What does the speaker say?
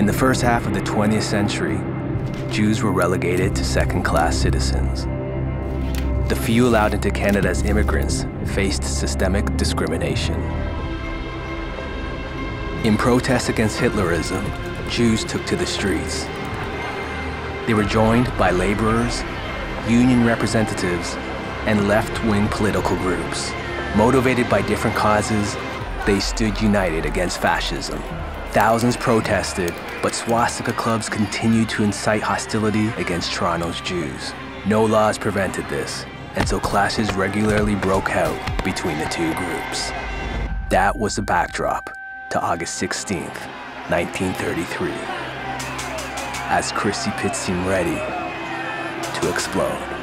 In the first half of the 20th century, Jews were relegated to second class citizens. The few allowed into Canada as immigrants faced systemic discrimination. In protest against Hitlerism, Jews took to the streets. They were joined by laborers, union representatives, and left wing political groups. Motivated by different causes, they stood united against fascism. Thousands protested, but swastika clubs continued to incite hostility against Toronto's Jews. No laws prevented this, and so clashes regularly broke out between the two groups. That was the backdrop to August 16, 1933, as Christie Pits seemed ready to explode.